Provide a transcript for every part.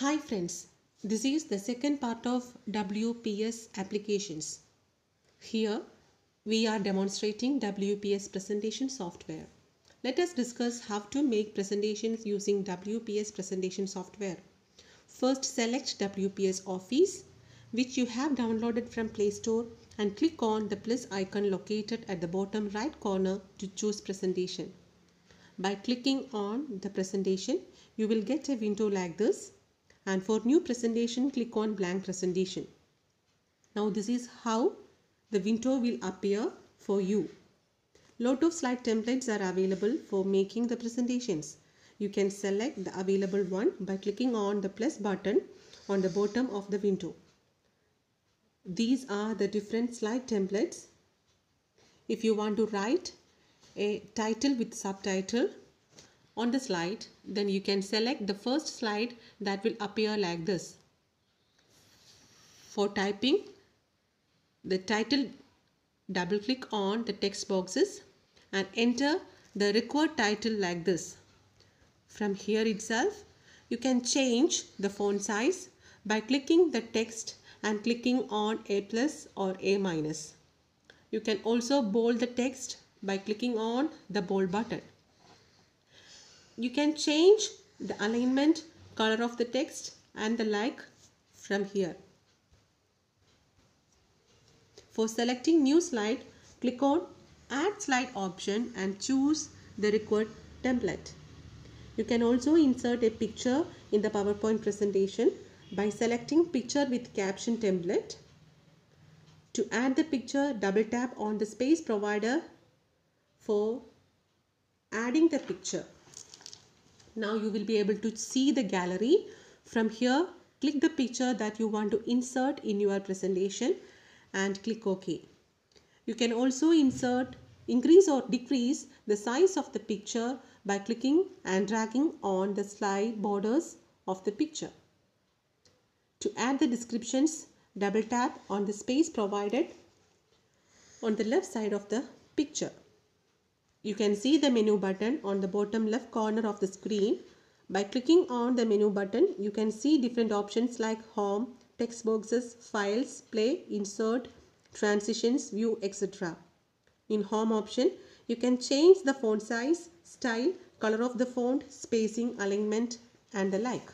Hi friends, this is the second part of WPS applications. Here we are demonstrating WPS presentation software. Let us discuss how to make presentations using WPS presentation software. First select WPS Office which you have downloaded from Play Store and click on the plus icon located at the bottom right corner to choose presentation. By clicking on the presentation, you will get a window like this and for new presentation click on blank presentation. Now this is how the window will appear for you. Lot of slide templates are available for making the presentations. You can select the available one by clicking on the plus button on the bottom of the window. These are the different slide templates. If you want to write a title with subtitle on the slide, then you can select the first slide that will appear like this. For typing, the title double click on the text boxes and enter the required title like this. From here itself, you can change the font size by clicking the text and clicking on A plus or A minus. You can also bold the text by clicking on the bold button. You can change the alignment, color of the text and the like from here. For selecting new slide, click on add slide option and choose the required template. You can also insert a picture in the PowerPoint presentation by selecting picture with caption template. To add the picture, double tap on the space provider for adding the picture. Now you will be able to see the gallery. From here, click the picture that you want to insert in your presentation and click OK. You can also insert, increase or decrease the size of the picture by clicking and dragging on the slide borders of the picture. To add the descriptions, double tap on the space provided on the left side of the picture. You can see the menu button on the bottom left corner of the screen. By clicking on the menu button, you can see different options like home, text boxes, files, play, insert, transitions, view, etc. In home option, you can change the font size, style, color of the font, spacing, alignment and the like.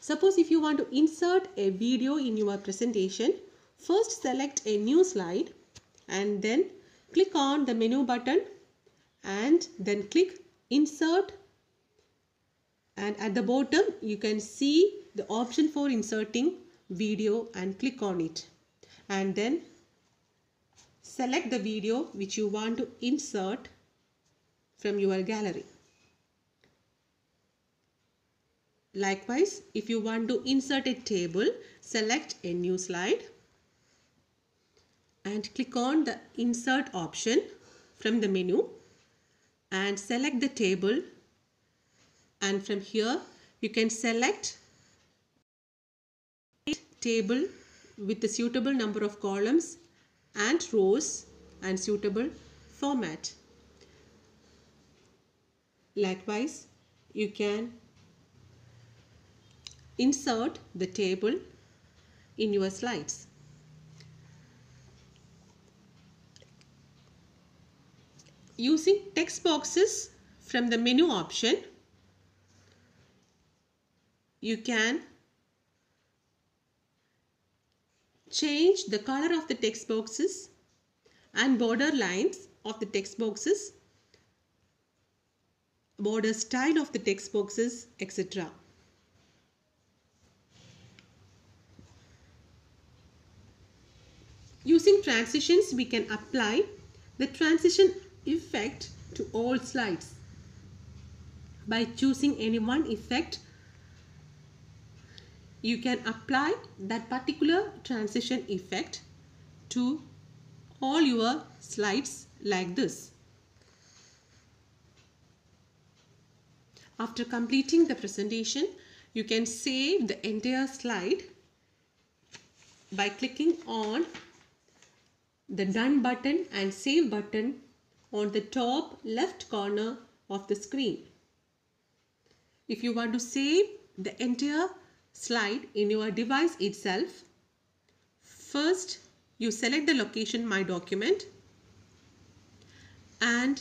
Suppose if you want to insert a video in your presentation, first select a new slide and then click on the menu button and then click insert. And at the bottom you can see the option for inserting video and click on it. And then select the video which you want to insert from your gallery. Likewise, if you want to insert a table, select a new slide and click on the insert option from the menu and select the table and from here you can select table with the suitable number of columns and rows and suitable format. Likewise, you can insert the table in your slides. Using text boxes from the menu option, you can change the color of the text boxes and border lines of the text boxes, border style of the text boxes, etc. Using transitions, we can apply the transition effect to all slides. By choosing any one effect, you can apply that particular transition effect to all your slides like this. After completing the presentation, you can save the entire slide by clicking on the done button and save button on the top left corner of the screen. If you want to save the entire slide in your device itself. First, you select the location My Document and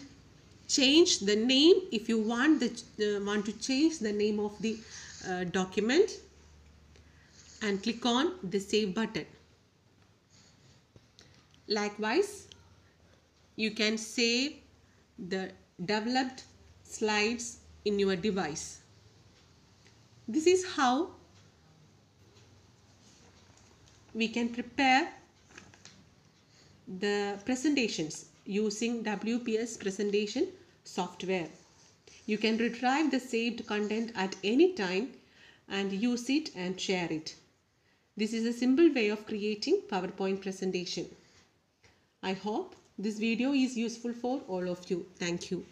change the name if you want the uh, want to change the name of the uh, document and click on the save button likewise you can save the developed slides in your device this is how we can prepare the presentations using WPS presentation software. You can retrieve the saved content at any time and use it and share it. This is a simple way of creating PowerPoint presentation. I hope this video is useful for all of you. Thank you.